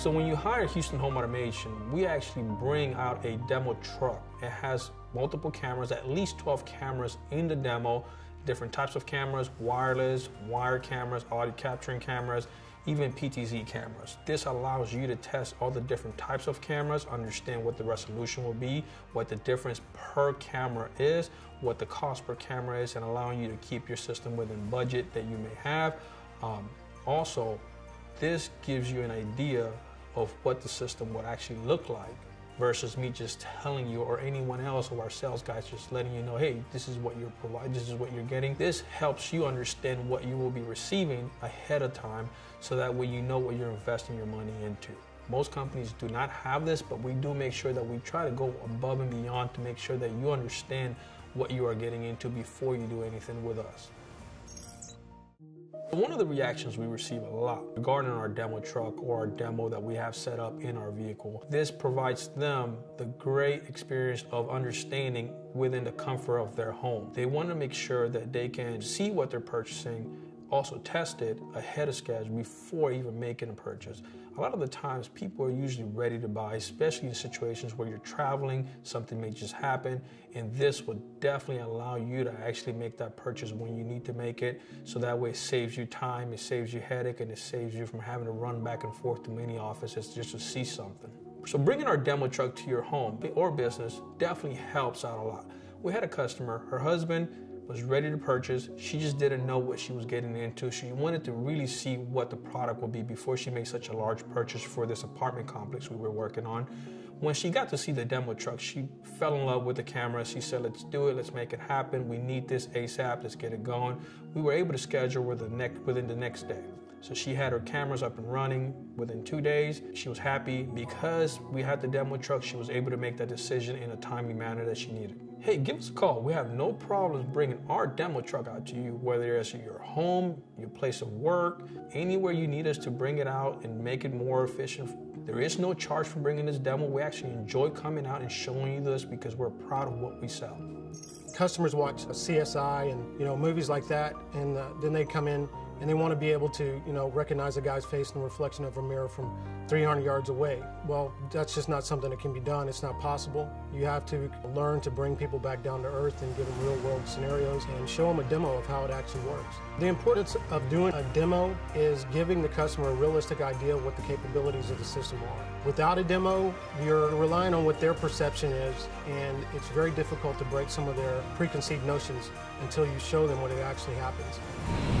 So when you hire Houston Home Automation, we actually bring out a demo truck. It has multiple cameras, at least 12 cameras in the demo, different types of cameras, wireless, wire cameras, audio capturing cameras, even PTZ cameras. This allows you to test all the different types of cameras, understand what the resolution will be, what the difference per camera is, what the cost per camera is, and allowing you to keep your system within budget that you may have. Um, also, this gives you an idea of what the system would actually look like versus me just telling you or anyone else or our sales guys just letting you know, hey, this is what you're providing, this is what you're getting. This helps you understand what you will be receiving ahead of time so that way you know what you're investing your money into. Most companies do not have this, but we do make sure that we try to go above and beyond to make sure that you understand what you are getting into before you do anything with us. One of the reactions we receive a lot regarding our demo truck or our demo that we have set up in our vehicle, this provides them the great experience of understanding within the comfort of their home. They want to make sure that they can see what they're purchasing, also test it ahead of schedule before even making a purchase. A lot of the times people are usually ready to buy, especially in situations where you're traveling, something may just happen, and this will definitely allow you to actually make that purchase when you need to make it. So that way it saves you time, it saves you headache, and it saves you from having to run back and forth to many offices just to see something. So bringing our demo truck to your home or business definitely helps out a lot. We had a customer, her husband was ready to purchase. She just didn't know what she was getting into. She wanted to really see what the product would be before she made such a large purchase for this apartment complex we were working on. When she got to see the demo truck, she fell in love with the camera. She said, Let's do it, let's make it happen. We need this ASAP, let's get it going. We were able to schedule within the next, within the next day. So she had her cameras up and running within two days. She was happy because we had the demo truck, she was able to make that decision in a timely manner that she needed hey, give us a call. We have no problems bringing our demo truck out to you, whether it's your home, your place of work, anywhere you need us to bring it out and make it more efficient. There is no charge for bringing this demo. We actually enjoy coming out and showing you this because we're proud of what we sell. Customers watch CSI and you know movies like that, and uh, then they come in and they want to be able to, you know, recognize a guy's face in the reflection of a mirror from 300 yards away. Well, that's just not something that can be done. It's not possible. You have to learn to bring people back down to earth and give them real world scenarios and show them a demo of how it actually works. The importance of doing a demo is giving the customer a realistic idea of what the capabilities of the system are. Without a demo, you're relying on what their perception is, and it's very difficult to break some of their preconceived notions until you show them what it actually happens.